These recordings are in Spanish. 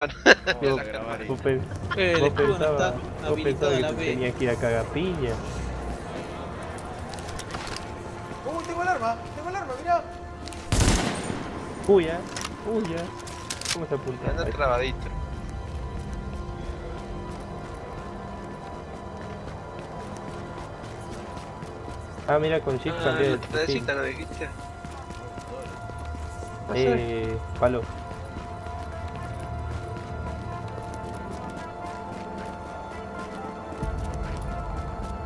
Grabar Vos, esto. pen- Eh, vos no pensabas, vos que te tenías que ir a cagar piña. ¡Uh, tengo el arma! ¡Tengo el arma, mirá! Uya, uya. ¿Cómo se apunta? Anda Ahí. trabadito. Ah, mira, con shift Ah, perfil. trecita, ¿no dijiste? Eh, palo.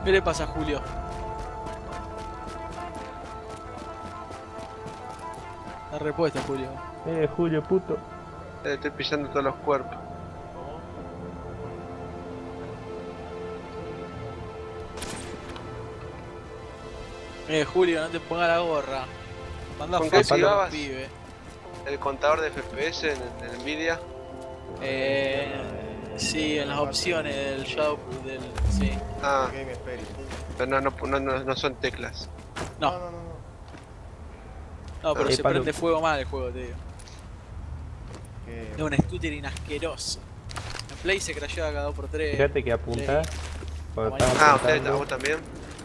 ¿Qué le pasa a Julio? La respuesta, Julio. Eh, Julio, puto. Le estoy pisando todos los cuerpos. Eh, Julio, no te pongas la gorra. Manda ¿Con qué fotos llevabas? pibe. El contador de FPS en, en Nvidia. Eh, sí, en las opciones del shop, del... Sí. Ah, Game Experience. pero no, no, no, no, no son teclas. No. No, no, no. no. No, pero se Pablo. prende fuego mal el juego, te digo. Que- Es un stuttering asqueroso. En Play se crasheaba cada 2x3. Fíjate que estás Ah, usted, vos también.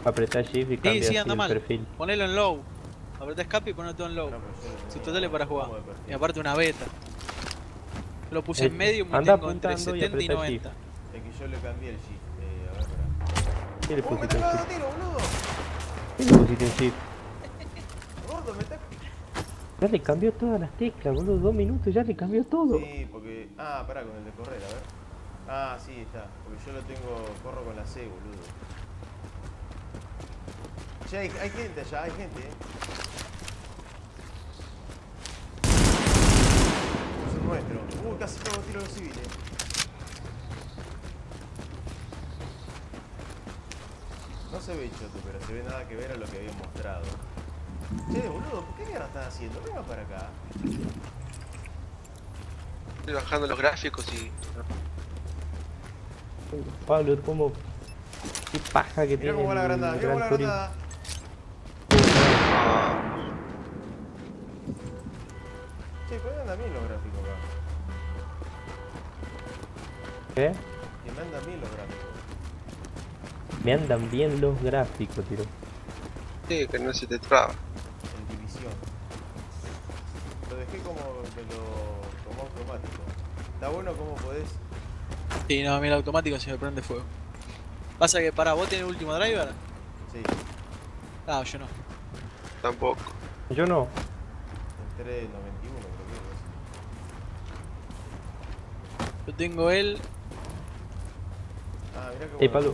apretás shift y cambias sí, anda el mal. perfil. Ponelo en low. Apretá escape y ponelo todo en low. Lo tenía Subtotales para jugar. Y aparte una beta. Lo puse Eh, en medio y me anda tengo entre apuntando y 70 y apretá 90. Es que yo le cambié el shift. ¿Qué le ¡Uh, me pusiste en boludo! ¿Qué le pusiste en shift? Gordo, me está... Ya le cambió todas las teclas, boludo. Dos minutos ya le cambió todo. Sí, porque... Ah, pará, con el de correr, a ver. Ah, sí, está. Porque yo lo tengo... Corro con la C, boludo. Che, hay, hay gente allá, hay gente, eh. Nuestro. Uh, casi todo tiro de civiles. Se ve choto, pero se ve nada que ver a lo que habían mostrado. Che, boludo, ¿por qué mierda están haciendo? Venga para acá. Estoy bajando los gráficos y. Pablo, ¿cómo? Qué paja que Mirá tiene. cómo va la granada, mirá cómo la granada. Che, ¿por qué andan bien los gráficos acá? ¿Qué? Me andan bien los gráficos, tiro. Sí, que no se te traba. En división. Lo dejé como, me lo tomó automático. Está bueno cómo podés. Sí, no, a mí el automático se me prende fuego. Pasa que para vos tenés el último driver. Sí, Ah, yo no. Tampoco. Yo no. entré en 91, creo que Yo tengo el. Es. Ah, mirá Ey, que Pablo.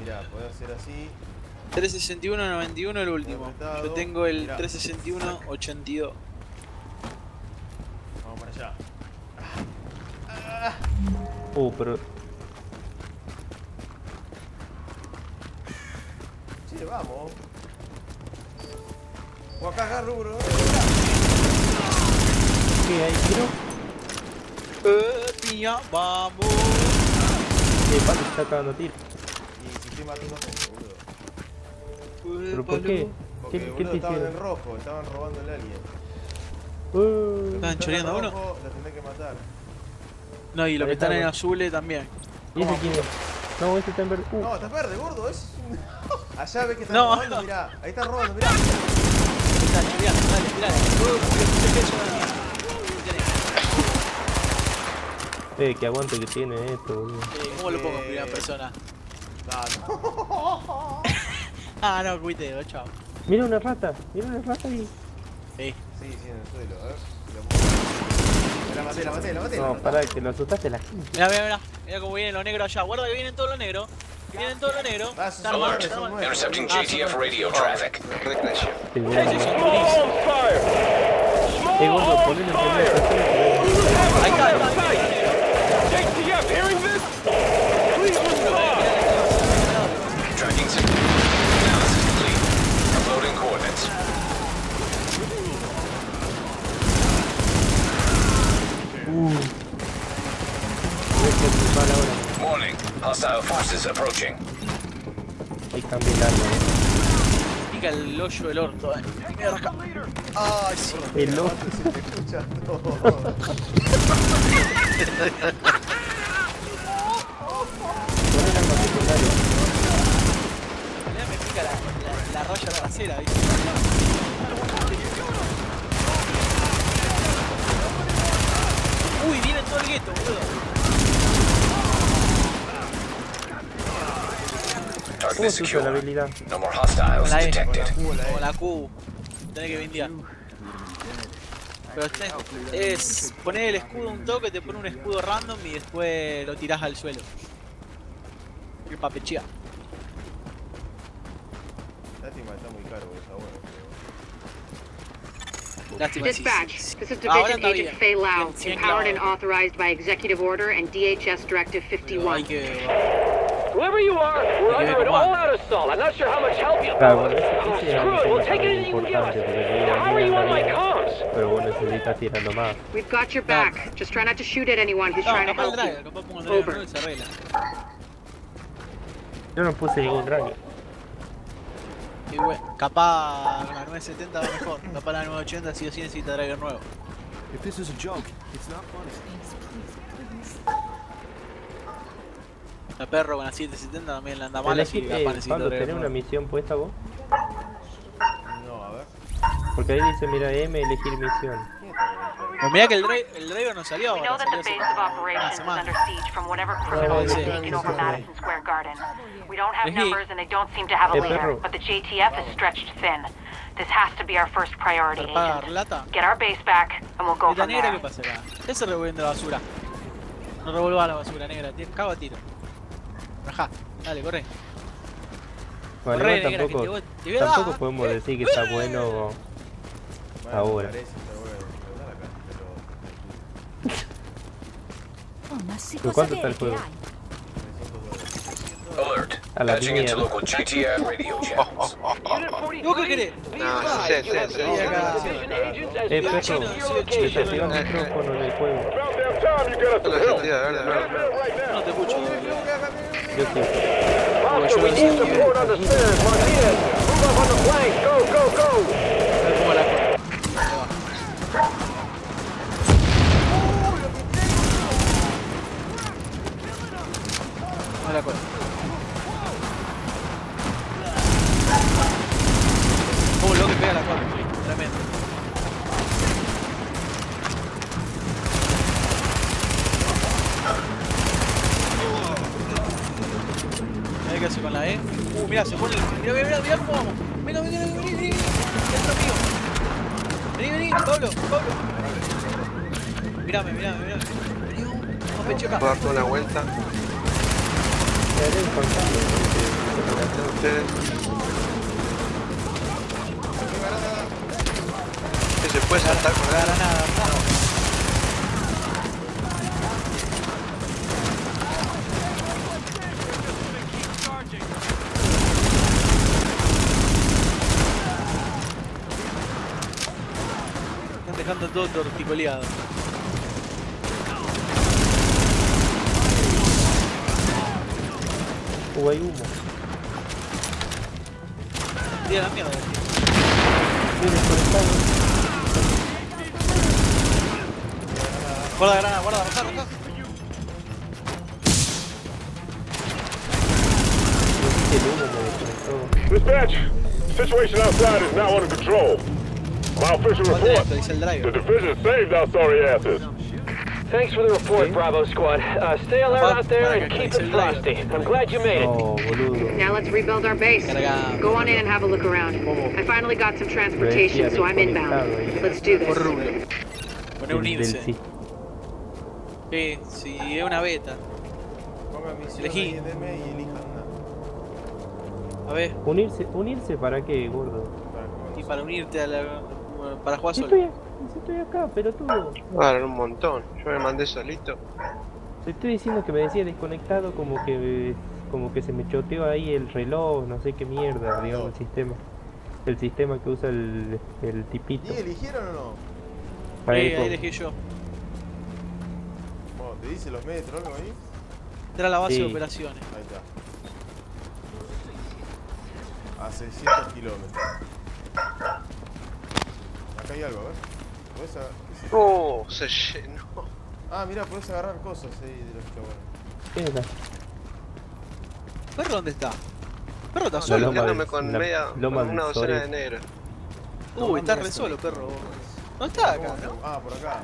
mirá, podés hacer así. 361-91 el último. Yo tengo el mirá. 361-82. Vamos para allá. Uh, pero. Che, vamos. O acá acá rubro. ¿Qué hay, tiro? Eh, piña, vamos. Eh, Pablo se está cagando tiro. Y si estoy matando gente, boludo. Eh, ¿Pero por palo. qué? Porque, ¿Qué, qué boludo, te estaban en hicieron? rojo, estaban robándole a alguien. Uh, ¿Estaban choreando a en uno? Lo tenés que matar. No, y los que están está, en bueno. azules también. ¿Y ese quién es? No, ese está en verde. Uh, No, está verde, gordo, es. Allá ves que están No. robando, mirá. Ahí están robando, mirá. Están choreando, dale, tirale. Uh, que eh, qué aguante que tiene esto, boludo. Eh, ¿Cómo lo pongo en primera persona? No, no. Ah, no, cuiteo, chao. Mira una rata, mira una rata ahí. Sí. Sí, sí, en el suelo, a ver. La maté, la maté, la maté. No, pará, que lo asustaste la gente. Mira, mira, mira. Mira cómo vienen los negros allá. Guarda que vienen todos los negros. Que vienen todos los negros. Ah, armados. nuestros. Intercepting Ah, JTF son radio traffic. Sí. Esos son durísimos. Eh, gordo, ponelo en primera persona. que ahí está, ahí está. Tracking signal. Analysis complete. Uploading coordinates. Voy a ser mal ahora. Warning. Hostile forces approaching. Ahí cambié el arma, eh. Pica el hoyo del orto, eh. Ay, sí. El realidad me pica la, la, la raya trasera, ¿viste? Uy, viene todo el gueto, boludo. ¿Cómo se usa la habilidad? No more hostiles La E. detected. Como la Q. Tenés que vendear. Pero tenés- es poner el escudo un toque, te pone un escudo random y después lo tirás al suelo. Y papechea. Lástima, está muy caro, está bueno. Lástima. Dispatch, sí, sí. this is Division Agent Bien, bien empowered and authorized by Executive Order and DHS Directive Pero hay 51. Whoever you are, we're under an all-out assault. I'm not sure how much help you'll Claro, be bueno, ese, Oh, ese es screw it. algo We'll take anything you can give us. importante porque yo How are you on my digo, comms? pero vos necesitas tirando más. We've got your back. Just try not to shoot at anyone who's No, trying to help you. Over. Yo no puse ningún drag. Y bueno, capaz la 970 va mejor. Capaz la 980 sí o sí necesita driver nuevo. If this is a joke, it's not funny. La perro con la 770 también la anda mal, así que eh, Pablo, ¿tenés una misión puesta vos? No, a ver. Porque ahí dice, mira, M, elegir misión. Pues mirá que el, dri- el driver no salió ahora, salió hace una semana. whatever criminals sí, have taken sí, over sí. Madison Square Garden. We don't have Elegí. numbers and they don't seem to have a Eh, leader, perro. but the JTF is stretched thin. This has to be our first priority, ¿Paga agent. Get our base back and we'll go ¿Y la from negra there. pasa acá? Ese revolviendo la basura. No revolva la basura, negra. Te cago a tiro. Rajá, dale, corre. Bueno, corre, igual negra, que te tampoco, voy- te voy a dar. tampoco podemos decir que está bueno. Bueno, Ahora. Parece. Pero dale acá, pero... ¿Pero cuánto está el juego? 300 dólares. Alert. A la Patching into mierda. local GTF radio channels. Unit ¿Y vos qué querés? 43, No, sí, sí, sí, Eh, desactiva micrófono en el juego. No te escucho. Yo sí. Oscar, we need support on the stairs. Martinez, move up on the flank. Go, go, go. A ver se pone el. Mirá, mirá, mirá, mirá cómo vamos. Venga, venga, venga, vení, vení. Dentro mío. Vení, vení, Pablo, Pablo. Mirame, mirame, mirame. Vení, vamos, pecho acá. Puedo darte una vuelta. Ustedes. ¿Qué se puede saltar con La la granada, no. Están dejando todo torticoleado. Uh, hay humo. Tira la mierda. tío. Estoy desconectado. Guarda la granada, guarda, rajá, rajá. No sé si el humo me desconectó. Dispatch, situation outside is now under control. My official report, esto, dice the division saved our sorry asses. Thanks for the report, Bravo Squad. Uh, stay alert out there and keep it frosty. I'm glad you made it. Now let's rebuild our base. Go on in and have a look around. I finally got some transportation, so I'm inbound. Let's do this. rulo. Poner Del, un del irse. sí. Sí, sí, es una beta. Ponga Elegí. ahí, deme y elijan una. A ver, Unirse, unirse para qué, gordo. Y para unirte a la. Para jugar Si solo. estoy, si estoy acá, pero tú. Claro, un montón. Yo me mandé solito. Te estoy diciendo que me decía desconectado como que como que se me choteó ahí el reloj, no sé qué mierda, digamos, el sistema. El sistema que usa el, el tipito. ¿Y eligieron o no? Ahí, Eh, ahí elegí yo. Bueno, ¿Te dice los metros algo ahí? Era la base Sí. de operaciones. Ahí está. A 600 kilómetros. Acá hay algo, a ver. ¿Ves a- qué es eso? Oh, se llenó. Ah, mira, puedes agarrar cosas ahí de los chabones. ¿Qué era? ¿Perro dónde está? ¿Perro está Estoy solo? loma con la media, loma con una docena de negros. Uy, está re solo, perro. No está acá. ¿no? Ah, por acá.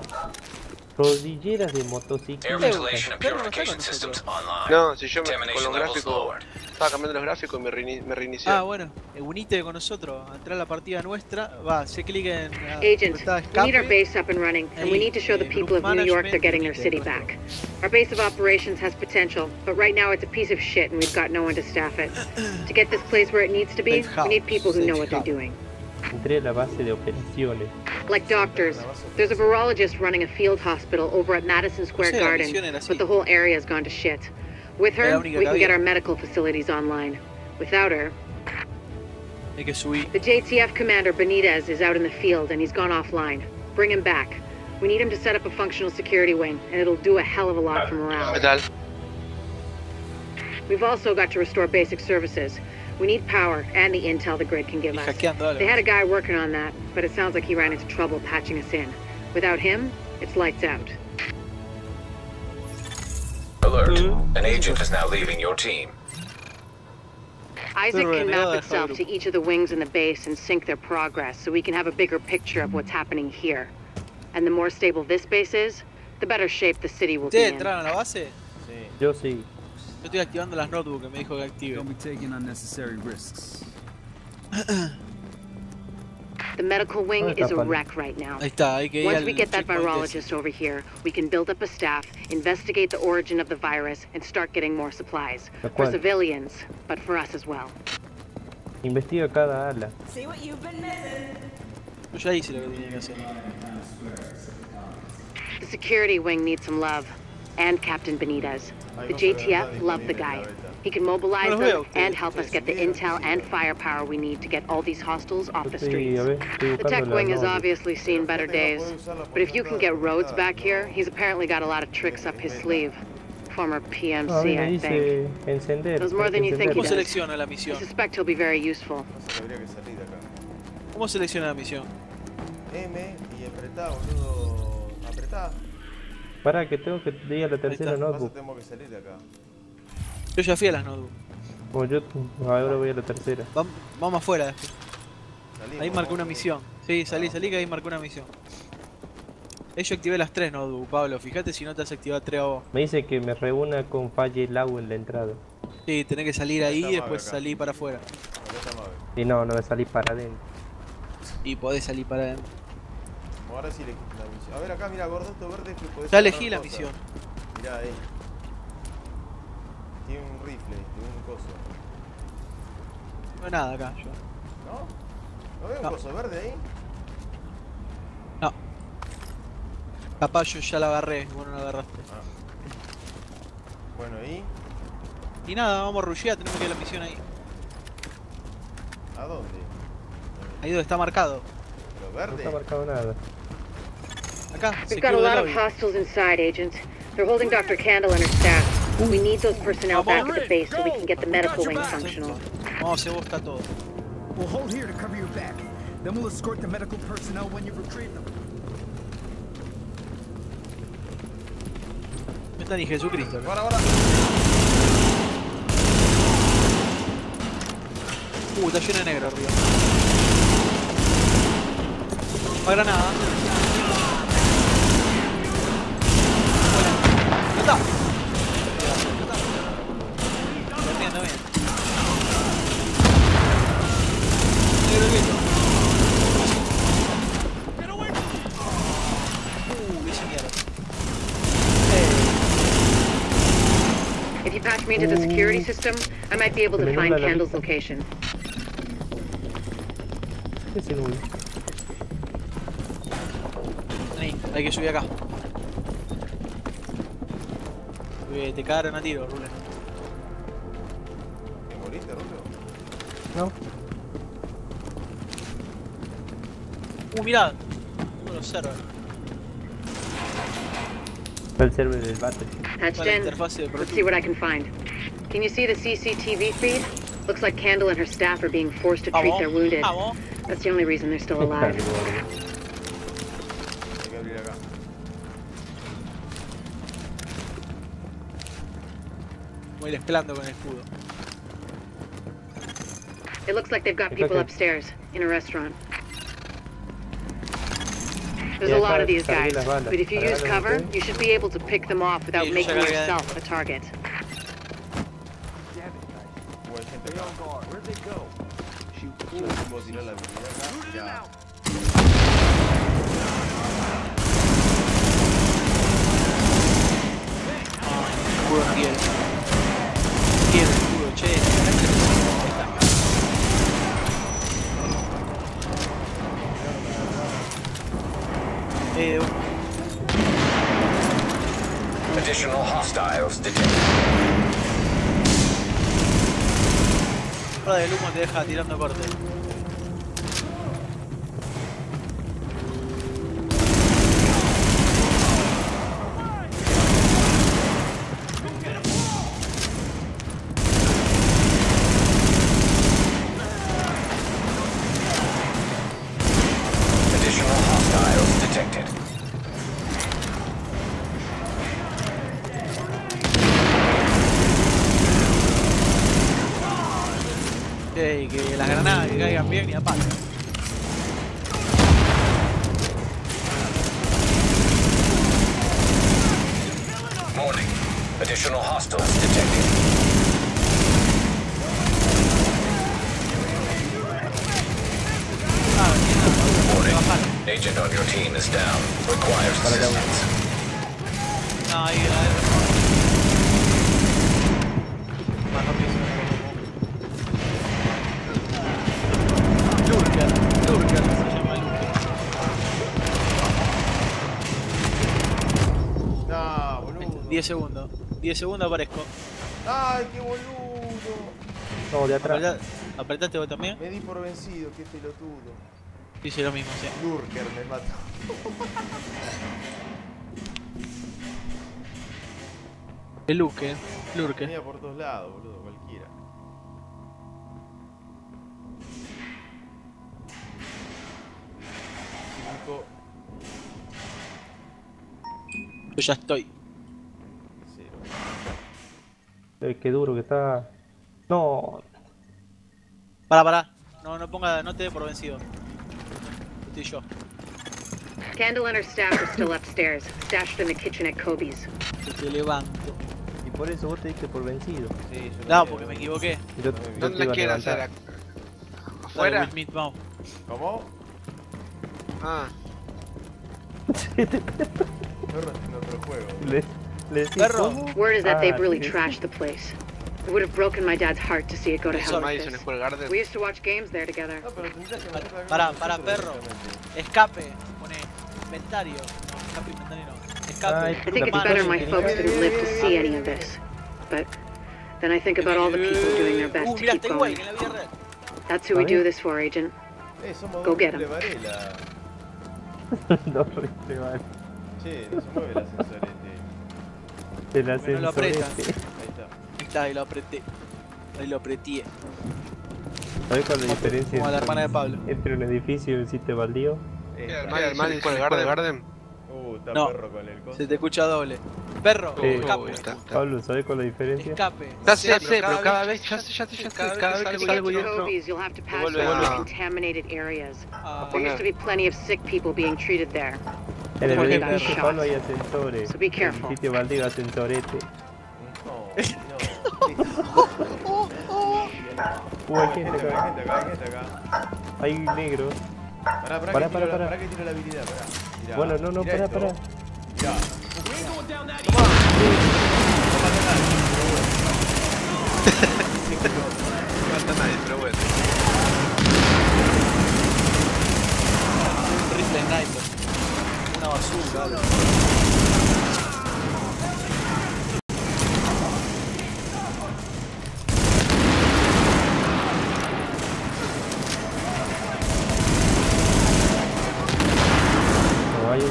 Rodilleras de Air motocicleta. ventilation and Perro no está purification con systems nosotros. online. No, si yo me, con los gráficos. Estaba cambiando los gráficos y me, reini- me reinicié. Ah, bueno, eh, unite con nosotros, entra a la partida nuestra, va, hace clic en ah, Agent, we need our base up and running, and we need to show the eh, people of New York they're getting their city back. Our base of operations has potential, but right now it's a piece of shit and we've got no one to staff it. To get this place where it needs to be, we need people who know what they're doing. Entré a la base de operaciones. Like doctors, there's a virologist running a field hospital over at Madison Square Garden, misión era así. but the whole area has gone to shit. With her, we can get our medical facilities online. Without her, Hay que subir. the JTF commander Benitez is out in the field and he's gone offline. Bring him back. We need him to set up a functional security wing, and it'll do a hell of a lot for morale. We've also got to restore basic services. We need power and the intel the grid can give us. They had a guy working on that, but it sounds like he ran into trouble patching us in. Without him, it's lights out. Alert. Mm-hmm. An agent is now leaving your team. Isaac can map de itself to each of the wings in the base and sync their progress so we can have a bigger picture of what's happening here. And the more stable this base is, the better shape the city will be ¿Ustedes in. entraron a la base? Sí. Yo sí. Yo estoy activando las notebooks que me dijo que active. Don't be taking unnecessary risks. The medical wing is a wreck right now. Ahí está, hay que ir Once we get that virologist over here, we can build up a staff, investigate the origin of the virus, and start getting more supplies. For civilians, but for us as well. Investiga cada ala. Yo ya hice lo que tenía que hacer. The security wing needs some love. And Captain Benitez. The JTF love the guy. He can mobilize No them and help us get the intel and firepower we need to get all these hostiles off the streets. a ver, estoy The tech wing has obviously seen better days. But if you can get Rhodes back here, he's apparently got a lot of tricks up his sleeve. Former Ah, a mí PMC, I think. dice encender. Does more than you think he does. I suspect he'll be very useful. No sé, habría que salir de acá. ¿Cómo selecciona la misión? M y apretá, boludo. Apretá. Para que tengo que ir a la tercera notebook. tenemos que salir de acá. Yo ya fui a las notebooks. Como yo ahora voy a la tercera. Vam- Vamos afuera después. Salimos, Ahí marcó una misión. Sí, salí, salí que ahí marcó una misión. Ahí yo activé las tres notebooks, Pablo. Fíjate si no te has activado tres a vos. Me dice que me reúna con Falle Lau en la entrada. Sí, tenés que salir ahí y después salir para afuera. Y no, no me salí para adentro. Y podés salir para adentro. Ahora sí elegí la misión. A ver acá, mira, gordo, esto verde que podés Ya elegí la cosas. misión. Mirá ahí. Tiene un rifle, tiene un coso. No hay nada acá, yo. ¿No? ¿No veo un No. coso verde ahí? No. Capaz yo ya la agarré, vos no la agarraste. Bueno, ahí. Y nada, vamos a rushear, tenemos que ir a la misión ahí. ¿A dónde? Ahí donde está marcado. ¿Pero No verde? está marcado nada. Acá, We've got a lot of hostiles inside, Agent. They're holding Dr. Candle and her staff. We need those personnel back at the base so we can get the medical wing functional. Vamos a hacer busca todo. We'll hold here to cover your back. Then we'll escort the medical personnel when you retrieve them. No está ni Jesucristo. acá. Para, para. Uh, está lleno de negro arriba. Va granada. Into the security system, I might be able to Se me find nubla la Candle's vista. location. ¿Qué es el nulo? Vení, hay que subir acá. Sube, te cagaron a tiro, Rule. ¿Te moriste, Rubio? No. Uh, mirá. Uno los servers. El server del bate. Patched Para in. interfase de Pro Let's see what I can find. Can you see the CCTV feed? Looks like Candle and her staff are being forced to treat their wounded. That's the only reason they're still alive. It looks like they've got people upstairs in a restaurant. There's a lot of these guys, but if you use cover, you should be able to pick them off without making yourself a target. Additional hostiles detected. Ahora del humo te deja tirando corte. Additional hostiles detected. Ey, que las granadas que caigan bien y a palo. Warning. Additional hostiles detected. Warning. Agent on your team is down. Requires assistance. No, ahí la Más rápido. Lurker, Lurker se llama Lurker. No, boludo. 10 segundos. 10 segundos aparezco. Ay, qué boludo. No, de atrás. Apretá- ¿Apretaste vos también? Me di por vencido, qué pelotudo. Hice lo mismo, sí. Lurker me mató. El Luke, Lurker. Venía por todos lados, boludo, cualquiera. Cinco, Yo ya estoy. Eh, qué duro que está. No, Pará, pará. No, no ponga, no te dé por vencido. Estoy yo. Candle and her staff are still upstairs, stashed in the kitchen at Kobe's. Yo te levanto. y por eso vos te diste por vencido. Sí, yo No, porque me equivoqué. Yo, yo ¿Dónde quiere hacer? Dale, ¿Afuera? Smith, vamos. ¿Cómo? Ah, Perro en otro juego. Le, le decís, Perro. Word is that Ah, they've really trashed the place. It would have broken my dad's heart to see it go to hell like this. We used to watch games there together. No, pero tendrías que Pará, pará, con pará, nosotros perro. Escape, pone inventario. No, escape inventario no. Escape. I think it's better my folks didn't live to see any of this. But then I think about all the people doing their best Uh, to keep going. Wayne en la vida real. That's who we do this for, Agent. Eh, Go get him. no. Che, no se mueve el ascensorete. El lo aprieta. Ahí está. Ahí está, ahí lo apreté. Ahí lo apreté. ¿Sabes cuál es la diferencia Como la entre, hermana de Pablo. entre un edificio y un sitio baldío? Eh, Mira, está. el Garden. Uh, está No. perro con el coso. Se te escucha doble. Perro, Sí. escape. Uy, está, está. Pablo, ¿sabes cuál es la diferencia? Escape. Ya sé, sé, pero cada vez, ya sé, ya sé, ya sé, cada vez que salgo to y entro. Kobe's, you'll have to pass vuelve through a- contaminated areas. Ah, There used to be plenty of sick people being treated there. En el edificio. Pablo hay ascensores. So be En careful. el sitio baldío ascensorete. No, no. Hay gente gente acá, acá. hay gente acá, hay gente acá. Hay negros. Pará, pará, Pará, que pará, tiro la- pará. pará que tiro la habilidad, pará. Mirá, Bueno, no, no, pará, pará. Mirá. No mata a nadie, pero bueno. Rifle sniper. Una basura. No hay un.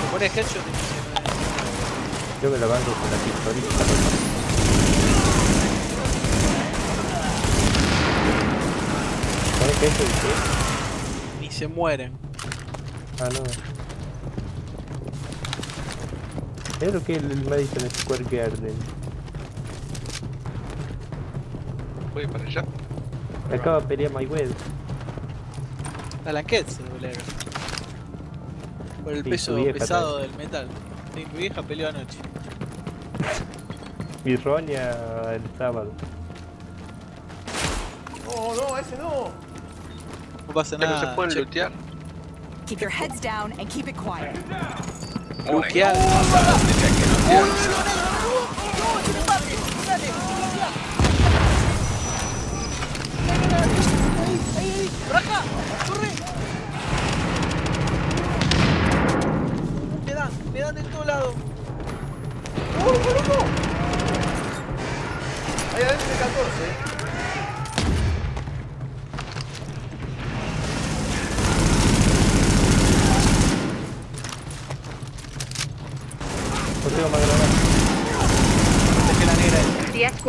Se pone headshot y Yo me la banco con la pistolita. ¿Sabes qué es eso? ni se mueren. Ah, no. Es lo que es el Madison Square Garden. Voy para allá. Acaba de pelear Mayweather. A la Ket se doblaron. Por el Sí, peso pesado del metal. Sí, mi vieja peleó anoche. Y Roña el sábado. No, no, ese no. No pasa Ya no nada. se pueden lootear. Keep your heads down and keep it quiet. Warning.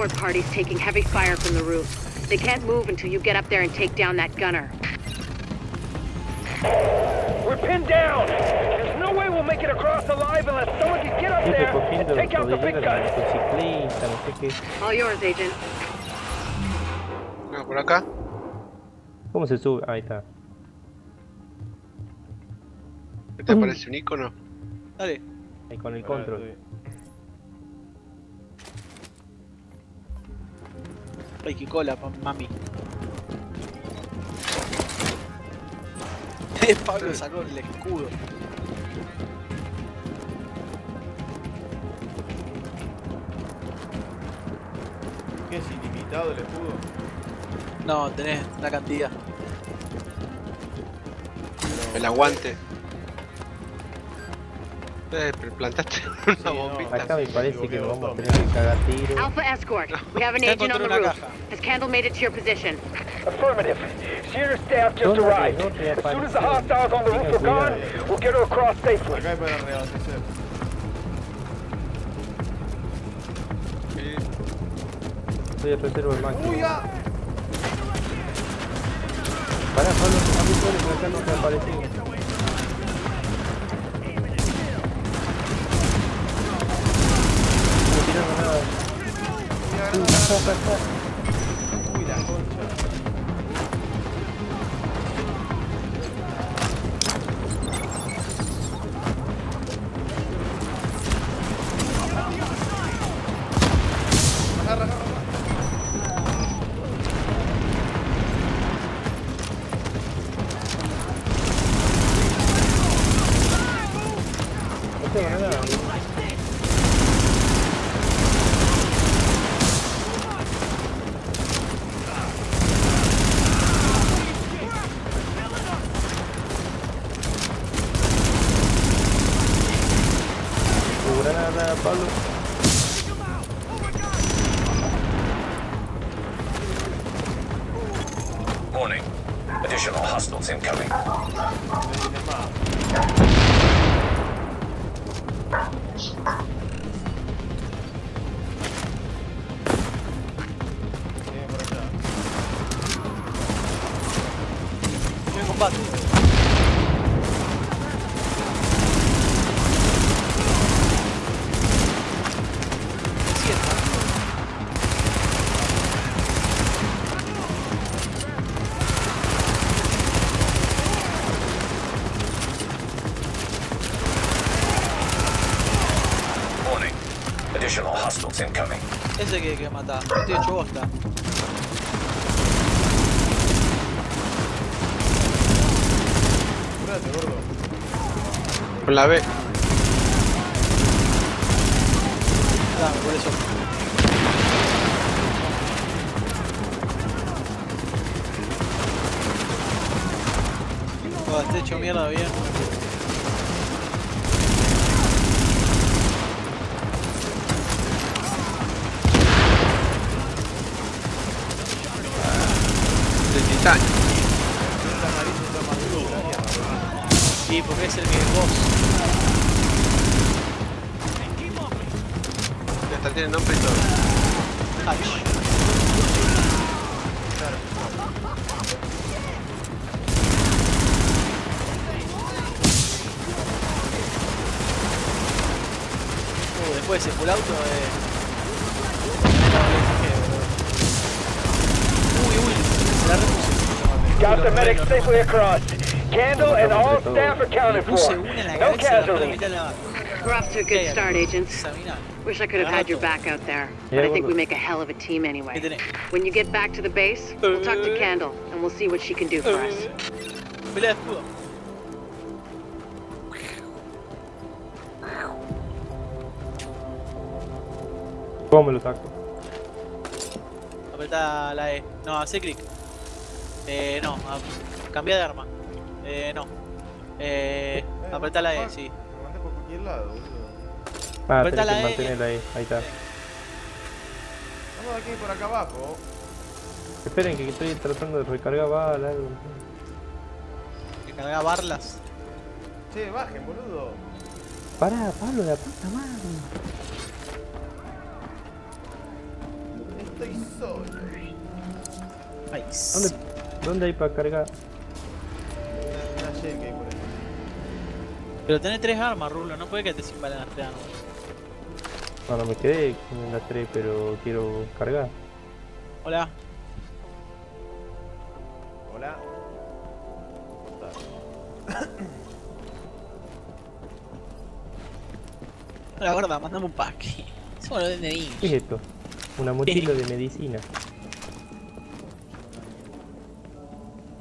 Escort party's taking heavy fire from the roof. They can't move until you get up there and take down that gunner. We're pinned down. There's no way we'll make it across alive unless someone can get up there and take out the big cordillera de guns. motociclista, no sé qué. All yours, Agent. No, por acá. ¿Cómo se sube? Ahí está. ¿Te aparece un icono? Dale. Ahí con el Pará, control. Ah, Ay, qué cola, mami. Pablo sacó el escudo. ¿Qué es ilimitado el escudo? No, tenés una cantidad. El aguante. Eh, plantaste una Sí, no. bombita. Acá me parece digo que que nos vamos a tener que cagar tiro. Alpha Escort, we have an agent on the roof. caja. Has Candle made it to your position? Affirmative. Shearer's staff just arrived. As soon as the hostiles on the roof are gone, we'll get her across safely. Acá es para reabastecer. Estoy de reserva al máximo. ¡Uy, ya! Pará, Pablo, a mí solo que acá no te apareció. Coca-Cola. Ese que matar. Estoy hecho bosta. Espérate, gordo. Con la B. Dame, por eso. Oh, estoy hecho mierda bien. De titanio. Sí, porque es el que vos. Ya está, tiene nombre y todo. Hatch. fue ese full auto de. Uy, uy, se la repuse. Got the medic safely across. Candle and all staff accounted Puse for. una en la No cabeza y la otra casualties. mitad la. We're off to a good start, agents. Wish I could have had your back out there, but I think we make a hell of a team anyway. When you get back to the base, we'll talk to Candle and we'll see what she can do for us. Pelea de escudo. ¿Cómo me lo saco? Apretá la E. No, hace clic. Eh, no, cambia de arma. Eh, no. Eh, apretá la E, sí. Por cualquier lado. Ah, tenés la que E. mantenerla ahí. Ahí está. Vamos aquí por acá abajo. Esperen que estoy tratando de recargar balas. algo. Carga barlas. Che, bajen, boludo. Pará, Pablo, la puta madre. Estoy solo. ¿Dónde, ¿Dónde hay para cargar? Una, una shell que hay por ahí. Pero tenés tres armas, Rulo. No puede que te sin tres armas. No, no me quedé con las tres, pero quiero cargar. Hola. Hola. Hola, gorda, mandame un pack. DNI. ¿Qué es esto? Una mochila de medicina.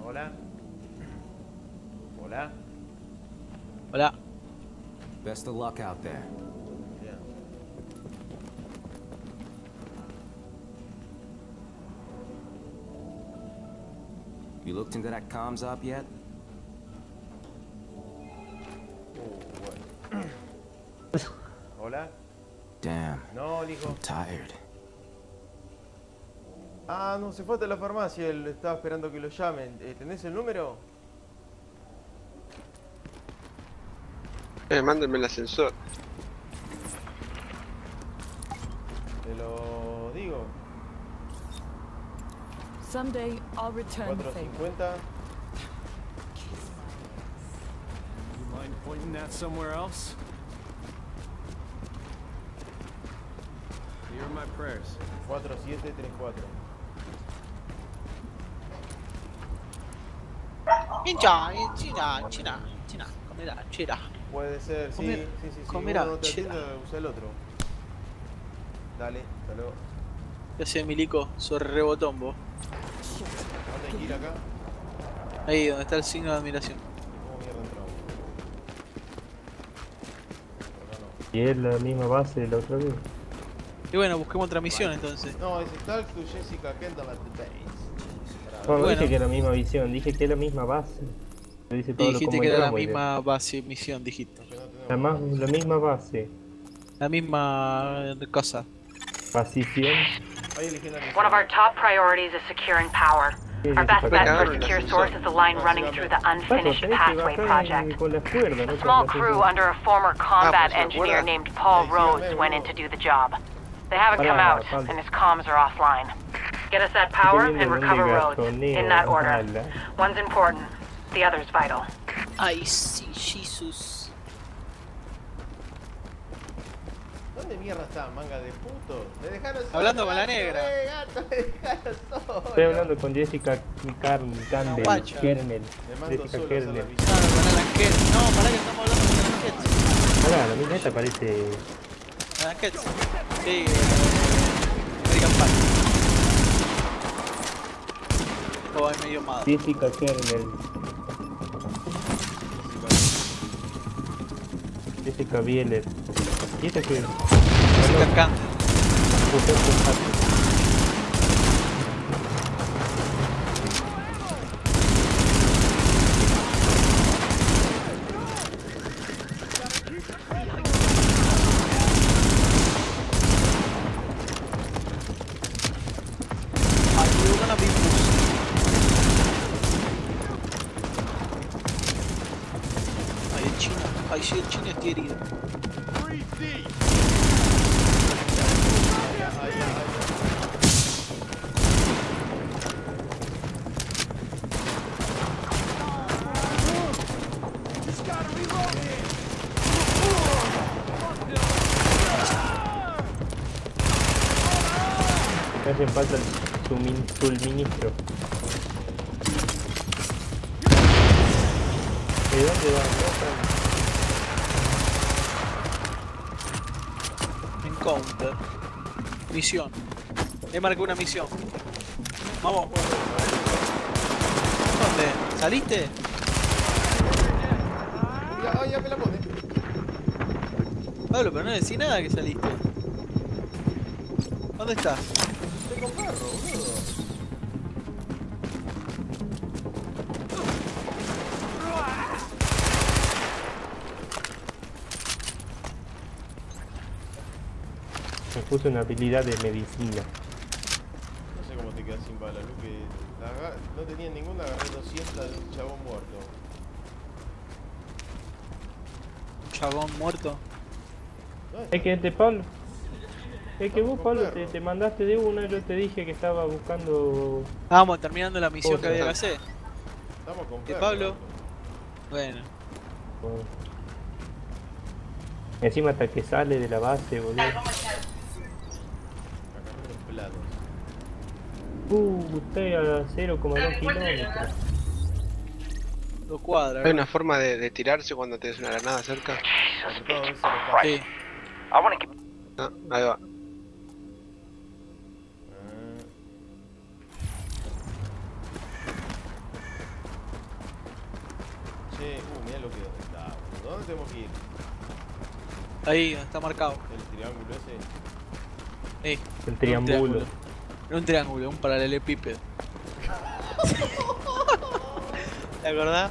Hola. Hola. Hola. Best of luck out there. You looked into that comms op yet? Uh, bueno. Hola. Damn. No, hijo. I'm tired. Ah, no, se fue hasta la farmacia. Él estaba esperando que lo llamen. Eh, ¿Tenés el número? Eh, mándenme el ascensor. Te lo digo. Someday I'll return the favor. 450. You mind pointing that somewhere else? Here are my prayers. 4734. Hincha, China, China, China. Comida, chira. Puede ser, sí. Sí, sí, sí. comerá, Uno no te atiende, usa el otro. Dale, hasta luego. Yo soy Milico, soy rebotombo. ¿Dónde hay que ir acá? Ahí donde está el signo de admiración. ¿Cómo mierda entramos? Y es la misma base de la otra vez. Y bueno, busquemos otra misión entonces. No, es Talk to Jessica Kendall at the base. No, no Bueno. dije que es la misma visión, dije que es la misma base. Lo dice todo dijiste que era la misma base misión, dijiste. La, más, la misma base. La misma cosa. Pasición. One of our top priorities is securing power. Our best bet for secure source is the line running through the unfinished Pathway project. Con las cuerdas, ¿no? A small crew under a former combat engineer named Paul Rhodes went in to do the job. They haven't come out, and his comms are offline. Get us that power and recover dónde Rhodes, in that order. One's important, the other's vital. I see, Jesus. ¿Dónde mierda está, manga de puto? Me dejaron solo. Hablando con la negra. eh, gato, me dejaron solo. Estoy hablando con Jessica. Kernel. Mando Jessica la Kernel. No, pará que estamos hablando con Alan Ketz. Pará, la misma esta parece. Alan Ketz. Sí, eh, American Pie. O hay medio amado. Jessica Kernel. Jessica Bieler. ¿Y esta qué? Jessica Candel. Mujer con Ay, we're gonna be pushed. Ay, el chino. Ay, sí, el chino está herido. Me hacen falta el sumin- suministro. ¿De dónde va? Encounter. Misión. Le marqué una misión. Vamos. ¿Dónde? ¿Saliste? Ya, me la pone. Pablo, pero no decís nada que saliste. ¿Dónde estás? Estoy con carro, boludo. Me puse una habilidad de medicina. No sé cómo te quedas sin bala, Luke. No tenía ninguna, agarré 200 de un chabón muerto. Chabón muerto. ¿Dónde Es que este Pablo. Es que vos, Pablo, te, te mandaste de una, yo te dije que estaba buscando. Vamos, terminando la misión que había que hacer. Estamos con ¿De perro, Pablo? Bueno. Bueno. Encima hasta que sale de la base, boludo. Acá los planos. Uh, estoy a 0,2 kilómetros. Dos cuadras. Hay una forma de, de tirarse cuando tenés una granada cerca. Lo. Sí. Ah, ahí va. Che, uh, mirá lo que está. boludo. ¿Dónde tenemos que ir? Ahí, está marcado. El triángulo ese. Ahí. El Un triángulo. No un triángulo, un paralelepípedo. ¿Te acordás?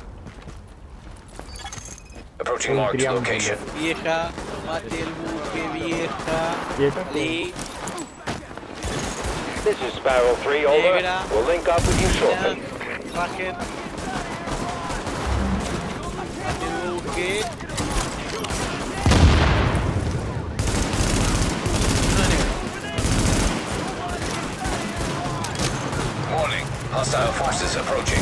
Approaching Un marked location. Vieja, mate el buque, vieja. ¿Vieja? Ali, This is Sparrow 3, over. Negra. We'll link up with you shortly. Rajen. Mate el buque. Warning. Hostile forces approaching.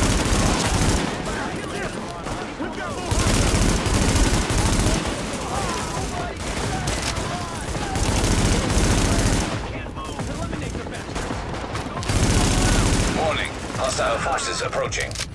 Warning. Hostile forces approaching.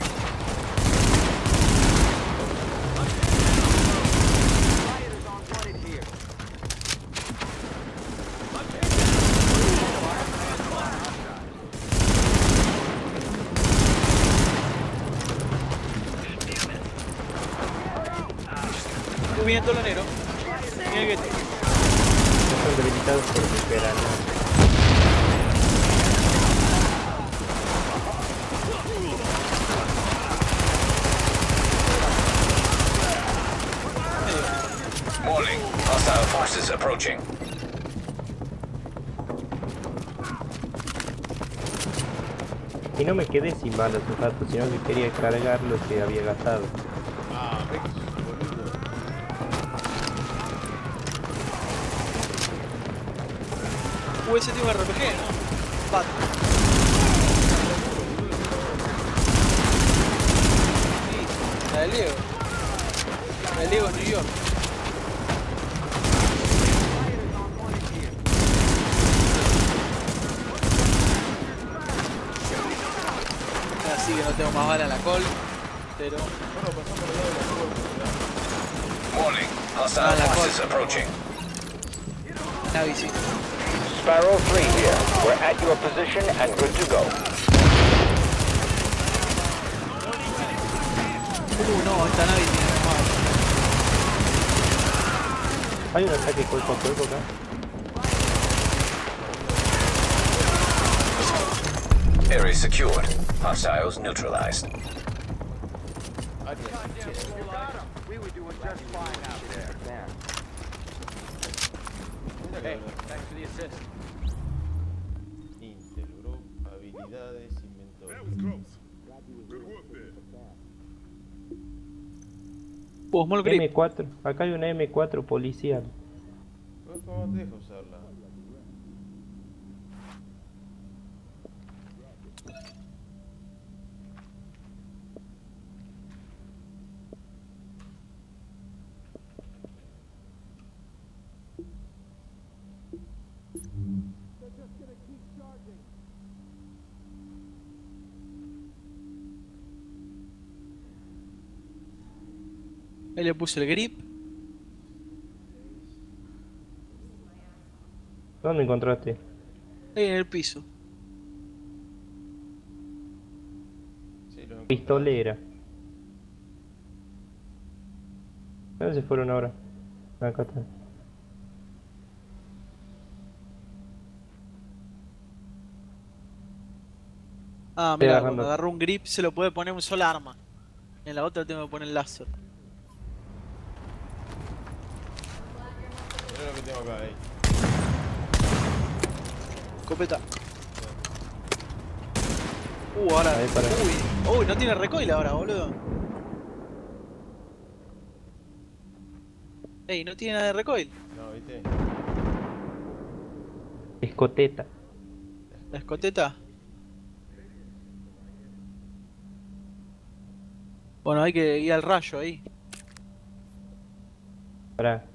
Y no me quedé sin balas un rato, sino que quería cargar lo que había gastado. Ah, boludo. Uh, ese tiene un RPG, ¿no? Pat. Sí, la de. La de en New. Que no tengo más bala en la col. Pero. Warning. Hostile Ah, la forces cosa. approaching. La bici. Sparrow 3 here. We're at your position and good to go. Uh, no, esta nave tiene más. Hay un ataque cuerpo a cuerpo acá. Area secured. Hostiles neutralized. Hey, thanks for the assist. Intel Group, habilidades, grip. M4, acá hay una M4 policial. ¿Cómo- ¿Cómo te dejo usarla? Ahí le puse el grip. ¿Dónde encontraste? Ahí en el piso. Pistolera. ¿A ¿Dónde se fueron ahora? Acá está. Ah, mira, cuando agarró un grip se lo puede poner un solo arma. En la otra tengo que poner el láser. Mira lo que tengo acá, ahí. Escopeta. Uh, ahora. Ahí, para. Uy, uy, no tiene recoil ahora, boludo. Ey, no tiene nada de recoil. No, ¿viste? Escoteta. La escoteta. Bueno, hay que ir al rayo ahí. Pará.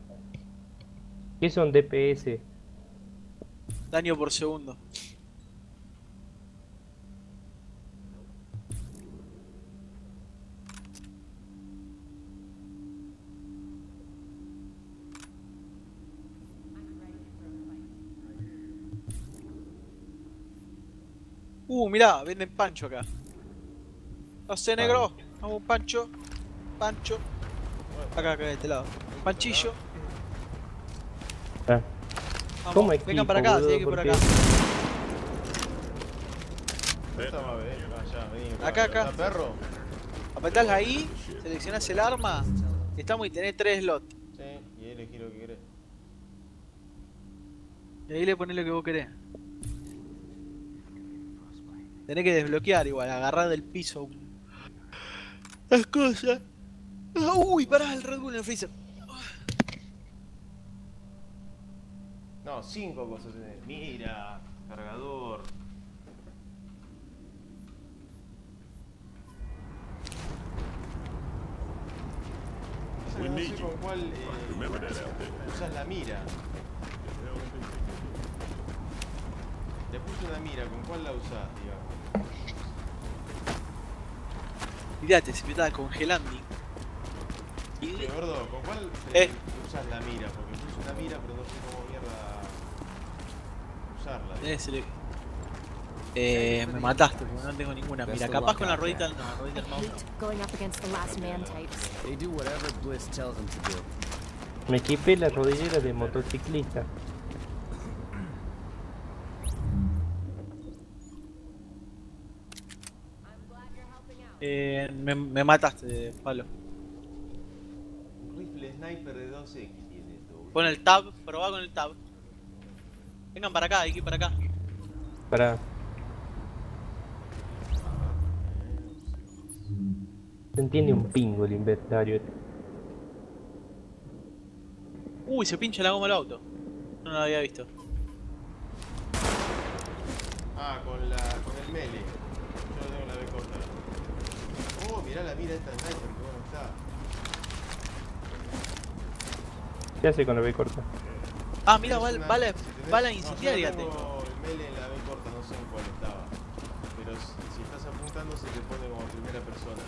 ¿Qué son DPS? Daño por segundo. Uh, mirá, venden pancho acá. No sé, negro. Vamos pancho. Pancho. Acá, acá, de este lado. Panchillo. ¿Cómo vengan para acá, boludo? sí, hay que ir por acá. Acá, acá. ¿Está perro? Apretás ahí, seleccionás el arma. Estamos y tenés tres slots. Sí, y ahí elegí lo que querés. Y ahí le pones lo que vos querés. Tenés que desbloquear igual, agarrar del piso las cosas. Uy, pará el Red Bull en el freezer. No, cinco cosas. Mira, cargador. We no need sé con cuál eh, Remember that out there. usas la mira. Le puse una mira, ¿con cuál la usás, tío? Mirate, se me estaba congelando. Sí, gordo, ¿con cuál Eh. eh, usas la mira? Porque una mira, pero no sé cómo mierda usarla. Eh, me mataste porque no tengo ninguna. Mira, capaz con la ruedita, no, la ruedita. Me equipé las rodilleras de motociclista. Eh, me, me mataste, Pablo. Rifle sniper de 2X tiene esto. boludo. Pon el tab, probá con el tab. Vengan para acá, hay que ir para acá. Para. Se entiende un pingo el inventario. este. Uy, se pincha la goma del auto. No lo había visto. Ah, con la. con el melee. Yo no tengo la B corta. Oh, mirá la mira esta sniper, ¿Qué hace con la B corta? Ah, mira, Es bala, una- bala, si tenés- bala no, incendiaria tengo. tengo el melee en la B corta, no sé en cuál estaba. Pero si, si estás apuntando se te pone como primera persona.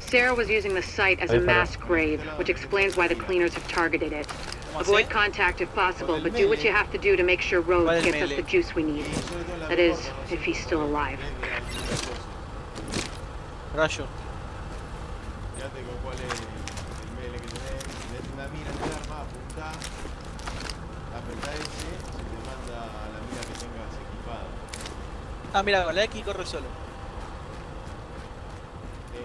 Sarah was using the site as a mass grave, which explains why the cleaners have targeted it. Avoid contact if possible, but do what you have to do to make sure Rhodes gets us the juice we need. That is, if he's still alive. Rayo. Fíjate con cuál es el melee que tenés. Si tenés una mira en el arma, apuntá. Apretá ese, se te manda a la mira que tengas equipada. Ah, mira, con la X corre solo. Sí.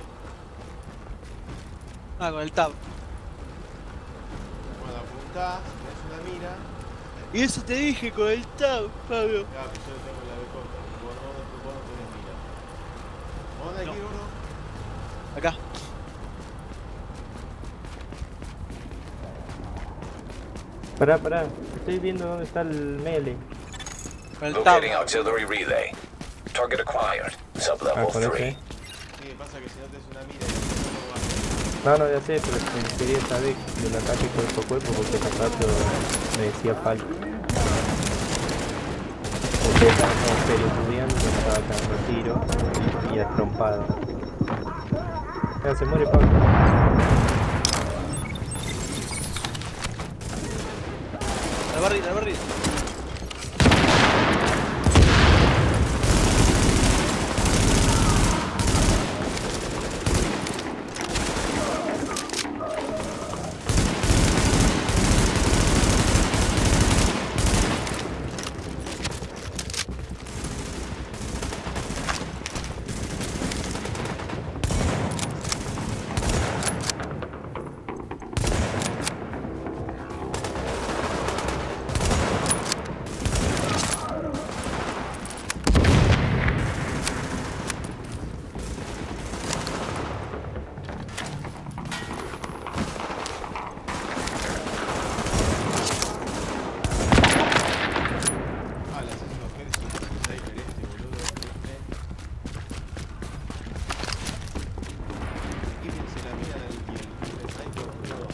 Ah, con el tab. Cuando apuntás, tenés una mira. Y eso te dije con el tab, Pablo. Claro, que yo tengo en la B corta. y Vos no, vos no tenés mira. ¿Vos dónde hay que ir, bro? Acá. Pará, pará. Estoy viendo dónde está el melee. El. Locating auxiliary relay. Target acquired. Ah, Sub-level con 3. ese. Sí, pasa que si no tenés una mira y no lo No, no, ya sé, pero me quería saber del ataque cuerpo a cuerpo porque hace rato me decía falta. Porque estábamos pelotudeando, estaba cagando tiro y a trompada. Ya se muere Pablo. La barrida, la barrida. Ah, le haces unos heads y un sniper este, boludo. Este. Quítense la mira del y el, el sniper, boludo.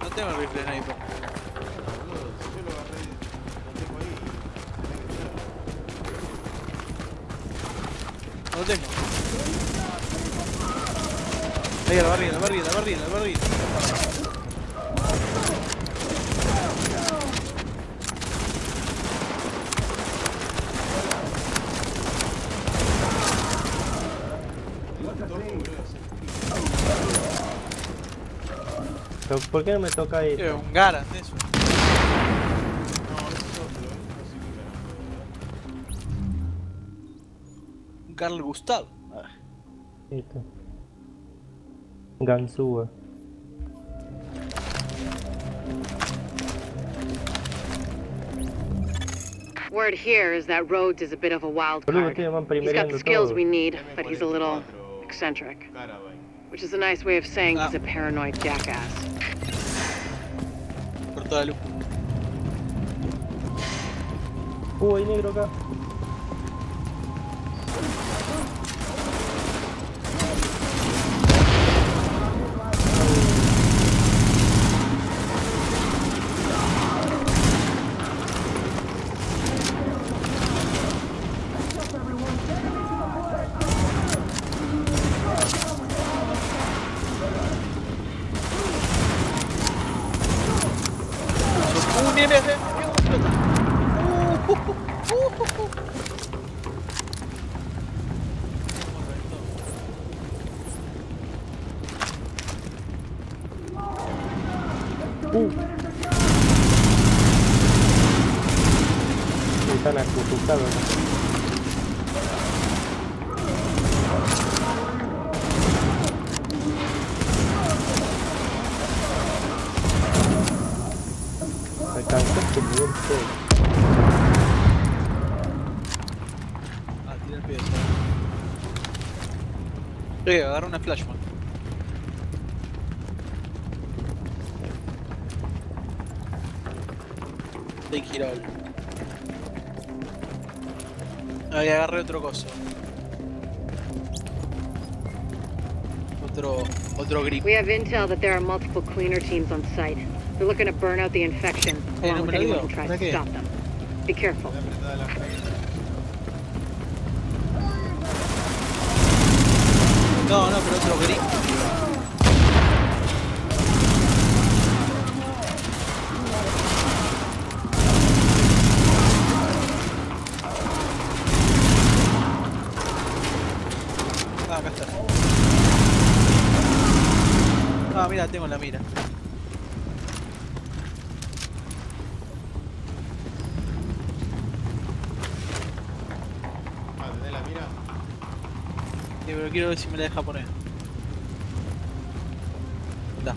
No tengo el rifle sniper. Lo tengo ahí. la barrida, la barrida, la barrida, la barrida. ¿Por qué no me toca ir? Es un Garant eso. Un Carl Gustav. Ah. Word here is that Rhodes is a bit of a wild card. van He's got the skills we need, but he's a little eccentric. Which is a nice way of saying he's a paranoid jackass. Por toda la Uh. Están acurrucados. Alcanzaste el nivel 6. Tira el peso. Eh, agarra una flashbang. Agarré otro coso. Otro, otro grip. We have intel that there are multiple cleaner teams on site. They're looking to burn out the infection, Hey, along with no me lo anyone who tries to stop them. Be careful. No, no, pero otro grip. Da.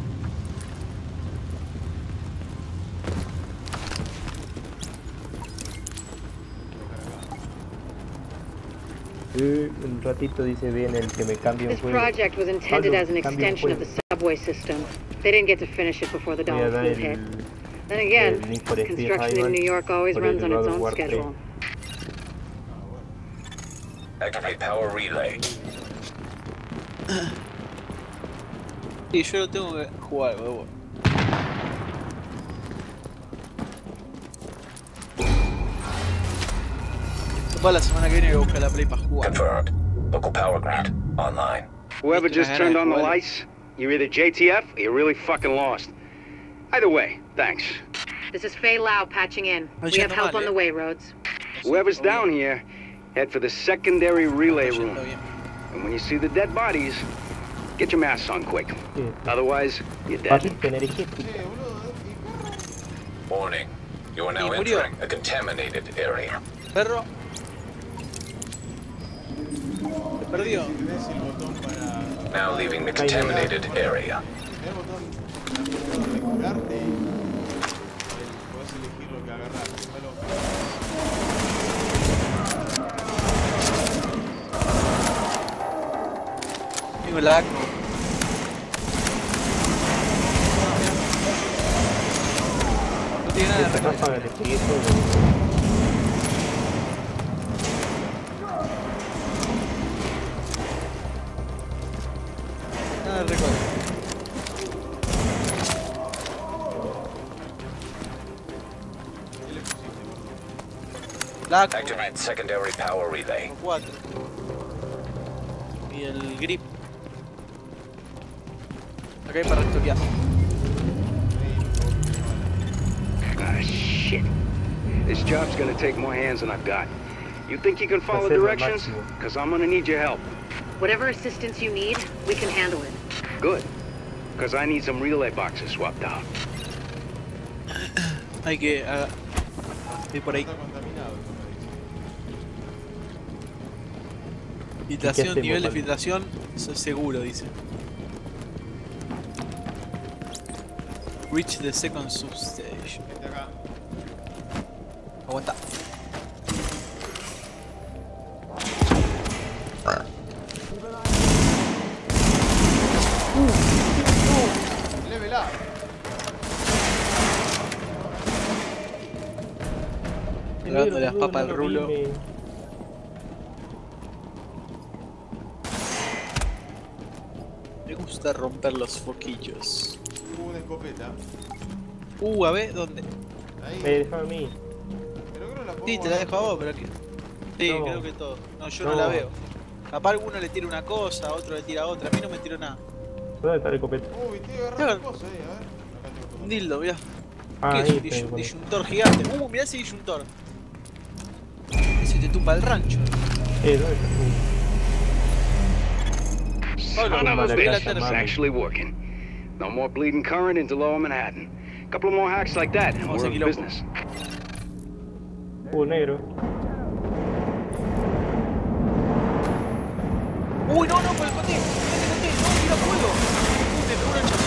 Eh, un ratito dice bien el que me cambie un This juego. project was intended as an extension of the subway system. They didn't get to finish it before the dollar flu el, hit. Then el again, construction in New York always runs on its own War 3. schedule. Activate power relay. Y yo lo tengo que jugar, huevo. Para la semana que viene voy a buscar la Play para jugar. Confirmed. Local power grid online. Whoever just turned on the lights, you're either JTF or you're really fucking lost. Either way, thanks. This is Faye Lau patching in. We have help on eh. the way, Rhodes. Whoever's down here, head for the secondary relay room. And when you see the dead bodies, get your masks on quick. Otherwise, you're dead. Warning. You are now Y entering a contaminated area. Perro. Se perdió. Now leaving the contaminated area. Tengo la acro. No tiene nada de. Nada de recarga. Activate secondary power relay. 4. Y el grip. Acá hay para restaurar. Ah, shit. This job's gonna take more hands than I've got. You think you can follow Hacerlo directions? Because I'm gonna need your help. Whatever assistance you need, we can handle it. Good. Because I need some relay boxes swapped out. Hay que. ir por ahí. Filtración, hacemos, nivel de filtración, seguro, dice. Reach the second substation. Aguanta. Level up. Llevando las papas al rulo. Me gusta romper los foquillos. Una escopeta. Uh, a ver, ¿dónde? Ahí. Me deja a mí. Pero creo que la Sí, te la dejo a vos, pero aquí. Sí, No. creo que todo. No, yo no, No. la veo. Capaz alguno le tira una cosa, otro le tira otra. A mí no me tiró nada. ¿Dónde está el copete? Uy, estoy agarrando cosas ahí, a ver. Un dildo, mirá. Ah, ¿Qué es ahí un disyuntor gigante? Uh, mirá ese disyuntor. Ese te tumba el rancho. Eh, ¿dónde está? Pablo, la No more bleeding current into lower Manhattan. A Couple more hacks like that, and Vamos we're a in business. Uh, negro. Uy, no, no, por el cote. Cote, cote, no, tira fuego. Uy, me pegó una chapa.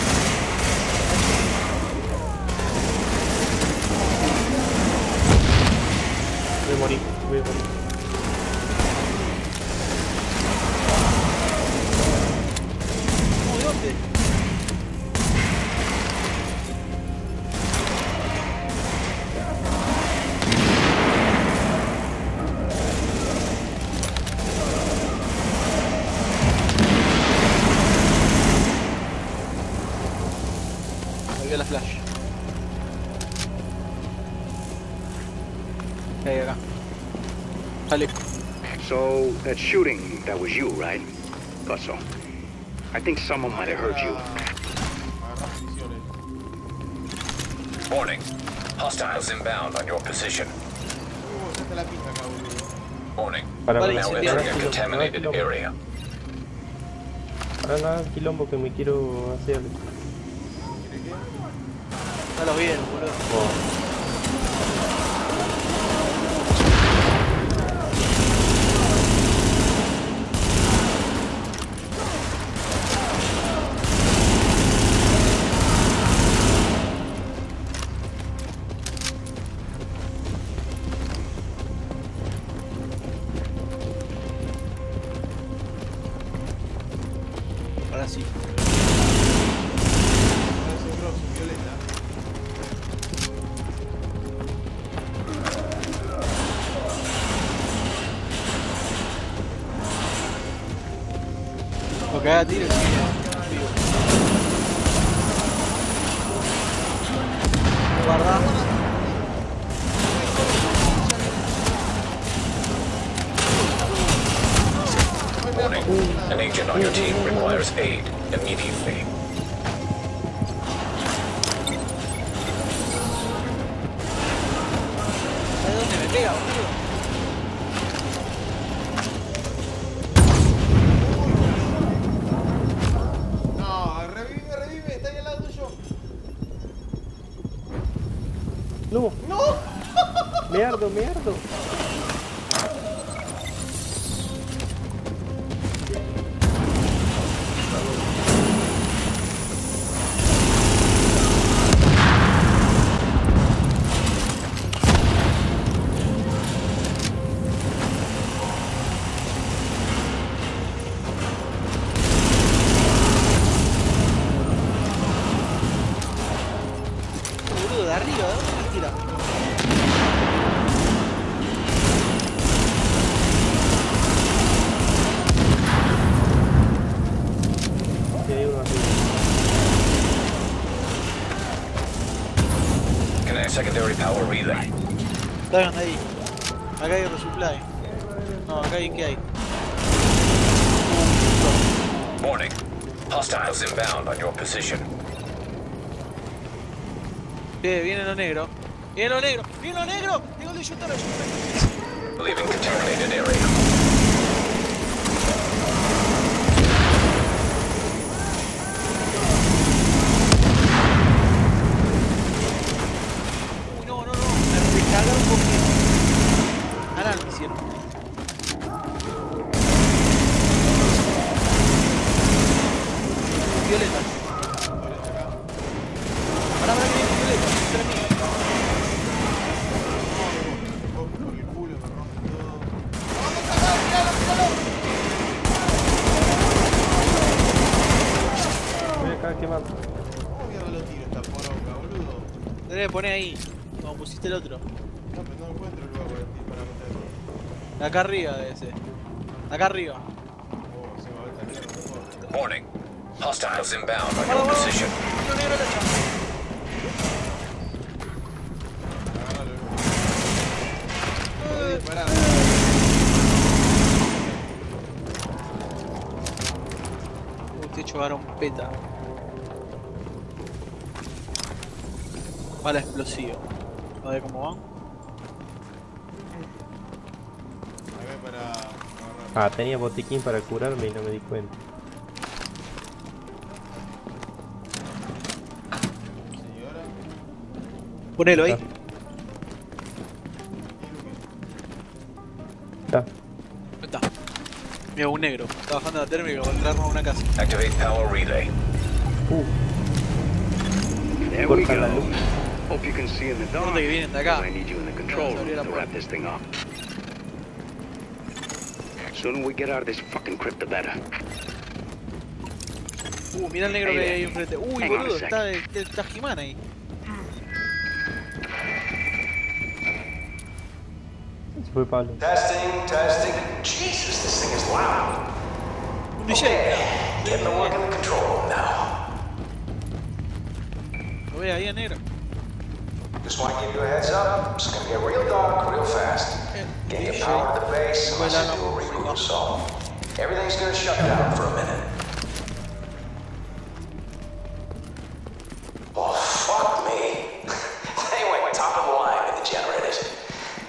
Voy a morir, So, that shooting, that was you, right? Thought so. I think someone might have heard you. Warning. Hostiles inbound on your position. Ya está la pista acá, boludo. Warning. Para Vale, now incendiar. entering a contaminated area. Para nada, quilombo que me quiero hacer. No los bien, boludo. Oh. Me ardo, Viene lo negro. Viene lo negro. Tengo el de Yutaro, Yutaro. Leaving contaminated area. Uy, no, no, no. Me recagaron porque. Anal me hicieron. Violeta. Pará, pará, que viene Violeta. Espera mí. Por el culo me rompe todo. ¡Vamos a cagar! ¡Tiralo, tiralo! Voy acá quemando. ¿Cómo mierda lo tiro esta poronga, boludo? Te debe poner ahí. Como pusiste el otro. No, pero no encuentro el lugar para meterlo. Acá arriba debe ser. Acá arriba. Oh, se va mierda, mejor. Warning. Hostiles inbound on your position. Lo negro lo Bala explosiva. A ver cómo van. Acá para agarrar. Ah, tenía botiquín para curarme y no me di cuenta. Señora. Ponelo ahí. Está. Ahí está. Mira, un negro. Está bajando la térmica para entrarnos a una casa. Activate power relay. Uh, There we corta la go. luz. Hope you can see in the dark. Nota que vienen de acá. I need you in the control Vamos a abrir la room to wrap this thing up. Sooner we get out of this fucking crypt, the better. Uh, mira el negro que hay ahí enfrente. Uy, Hang on a boludo, sec. está, de- de- está He-Man ahí. Fue Pablo. Testing, testing. Jesus, this thing is loud. Un DJ. Getting to work in the control room now. Lo ve ahí a negro. Just want to give you a heads up. It's gonna get real dark real fast. Can't get power to the base unless I do a reboot, so everything's gonna shut down for a minute. Oh, fuck me. they went top of the line with the generators.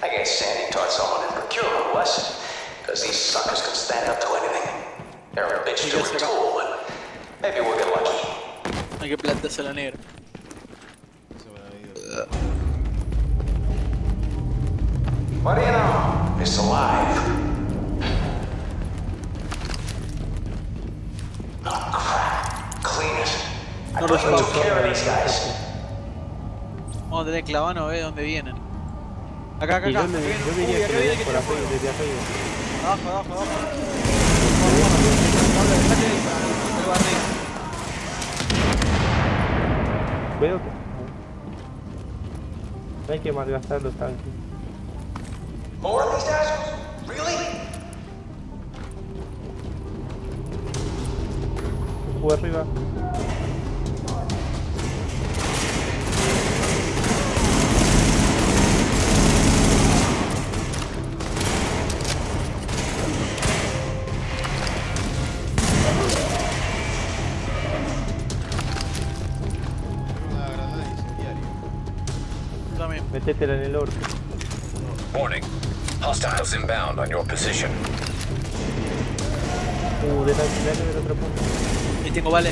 I guess Sandy taught someone in procurement a lesson, because these suckers can stand up to anything. They're a bitch to a retool, but maybe we'll get lucky. Hay que plantarse la negra. What do you know? It's alive. Oh, crap. Clean it. I No took care of these guys. Vamos a tener clavano a ver dónde vienen. Acá, acá, acá. yo, me, que por fuego. desde arriba. Abajo, abajo, abajo. Veo que... No hay que malgastar los tanques. More of these assholes? Really? Arriba. Métetela en el orto. Warning. Hostiles inbound on your position. Uh, de la, dale del otro punto. Ahí tengo vale.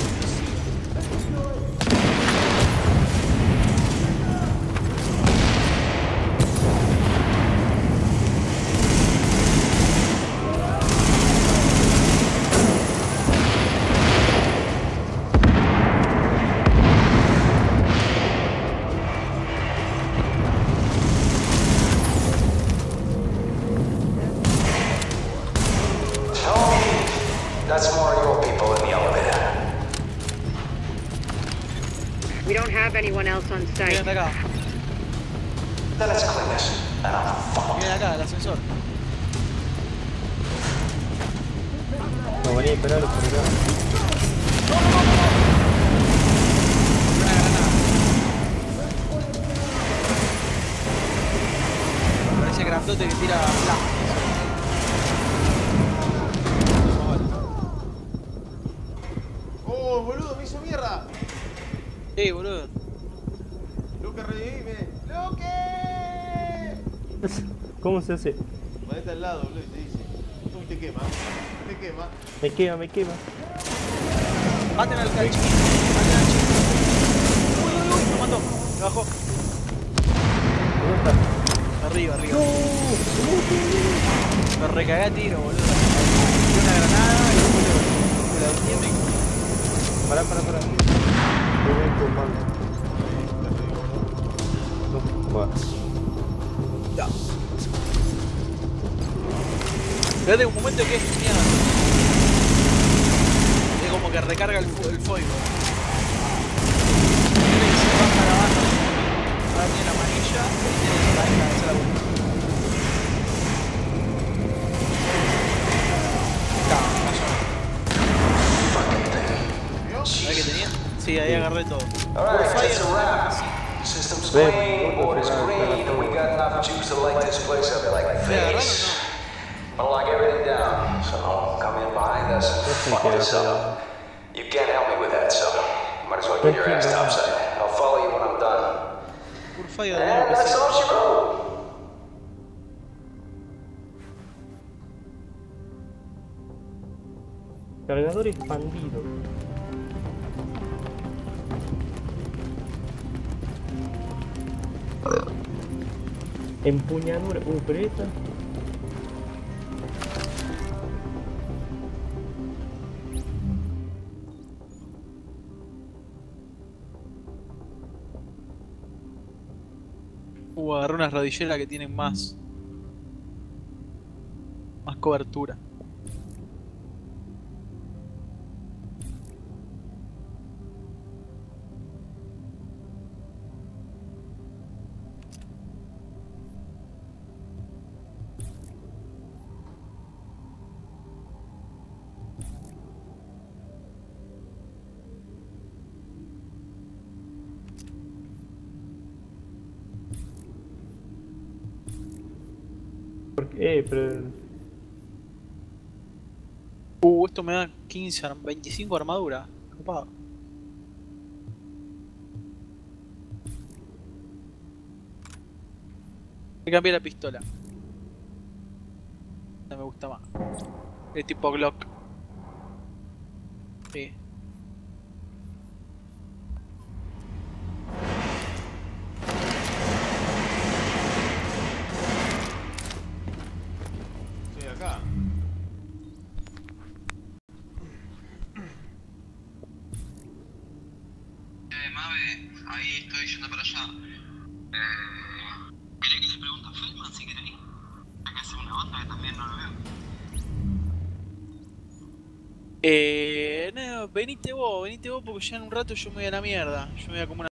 Vienen de acá. I'll fuck Vienen acá, el ascensor. No, vení a esperarlo por acá. Parece grandote que tira plasma. ¡Oh, boludo! ¡Me hizo mierda! Sí, boludo. ¡Luke, revivime! ¡Luke! ¿Cómo se hace? Ponete al lado, boludo, y te dice. Uy, te quema. Te quema. Me quema, me quema. Maten al chiquito. Maten al chiquito. Uy, uy, uy, me mató. Me bajó. ¿Dónde está? Arriba, arriba. Me recagué a tiro, boludo. Tiré una granada y después le- la Pará, pará, pará. Voy va. Ya. Espérate un momento que es genial. Es como que recarga el, el fuego. Tiene que se baja la baja. Ahora tiene la manilla y tiene la esa es la más o menos. ¿Sabés qué tenía? Sí, ahí agarré todo. Alright, Fire. It's clean, is cerrado, green, and we got enough juice to light this place up like face. I'll lock everything down, so come in behind us and fuck this up. You can't help me with that, so might as well get your ass topside. I'll follow you when I'm done. And that's all she wrote. Cargador expandido. Empuñadura. Uh, pero esta. Uh, agarré unas rodilleras que tienen más. Más cobertura. Esto me da 15, arm- 25 armadura. Copado. Me cambié la pistola. No me gusta más. Es tipo Glock. Sí. Porque ya en un rato yo me voy a la mierda. Yo me voy a comer una